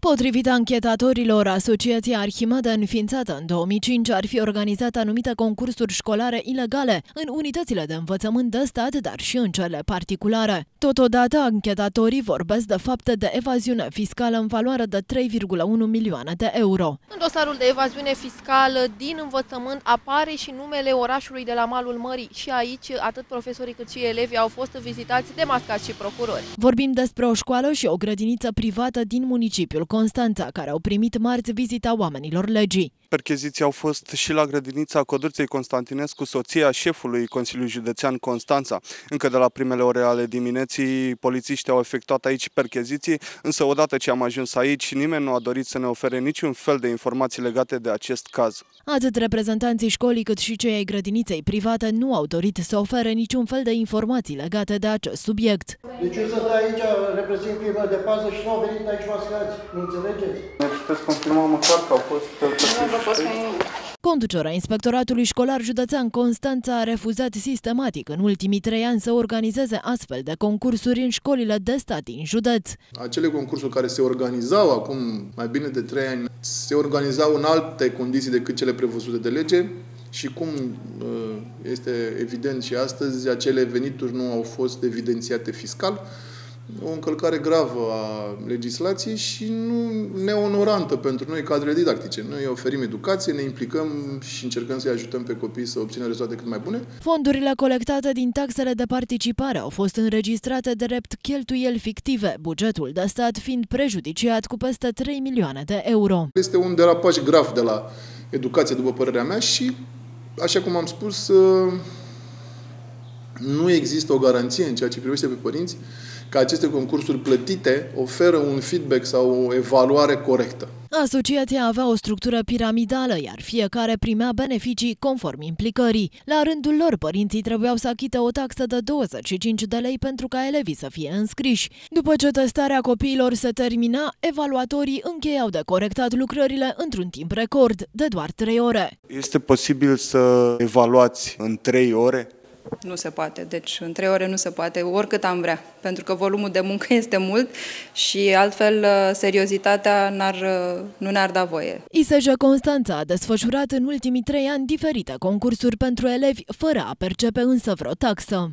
Potrivit anchetatorilor, Asociația Arhimada înființată în 2005 ar fi organizat anumite concursuri școlare ilegale în unitățile de învățământ de stat, dar și în cele particulare. Totodată, anchetatorii vorbesc de fapte de evaziune fiscală în valoare de 3,1 milioane de euro. În dosarul de evaziune fiscală din învățământ apare și numele orașului de la malul mării și aici atât profesorii cât și elevii au fost vizitați de mascați și procurori. Vorbim despre o școală și o grădiniță privată din municipiul Constanța, care au primit marți vizita oamenilor legii. Percheziții au fost și la grădinița Codruței Constantinescu, soția șefului Consiliului Județean Constanța. Încă de la primele ore ale dimineții, polițiștii au efectuat aici percheziții, însă odată ce am ajuns aici, nimeni nu a dorit să ne ofere niciun fel de informații legate de acest caz. Atât reprezentanții școlii cât și cei ai grădiniței private nu au dorit să ofere niciun fel de informații legate de acest subiect. Deci eu sunt aici, reprezint firma de pază și nu au venit aici mascați, nu înțelegeți? Ne puteți confirma măcar că au fost Conducerea Inspectoratului Școlar Județean Constanța a refuzat sistematic în ultimii trei ani să organizeze astfel de concursuri în școlile de stat din județ. Acele concursuri care se organizau acum mai bine de trei ani, se organizau în alte condiții decât cele prevăzute de lege și cum uh, este evident și astăzi, acele venituri nu au fost evidențiate fiscal o încălcare gravă a legislației și nu neonorantă pentru noi cadrele didactice. Noi oferim educație, ne implicăm și încercăm să-i ajutăm pe copii să obțină rezultate cât mai bune. Fondurile colectate din taxele de participare au fost înregistrate drept cheltuieli fictive, bugetul de stat fiind prejudiciat cu peste 3 milioane de euro. Este un derapaj grav de la educație, după părerea mea, și, așa cum am spus, nu există o garanție în ceea ce privește pe părinți că aceste concursuri plătite oferă un feedback sau o evaluare corectă. Asociația avea o structură piramidală, iar fiecare primea beneficii conform implicării. La rândul lor, părinții trebuiau să achite o taxă de 25 de lei pentru ca elevii să fie înscriși. După ce testarea copiilor se termina, evaluatorii încheiau de corectat lucrările într-un timp record, de doar 3 ore. Este posibil să evaluați în 3 ore? Nu se poate, deci în trei ore nu se poate, oricât am vrea, pentru că volumul de muncă este mult și altfel uh, seriozitatea n-ar, uh, nu ne-ar da voie. ISJ Constanța a desfășurat în ultimii trei ani diferite concursuri pentru elevi, fără a percepe însă vreo taxă.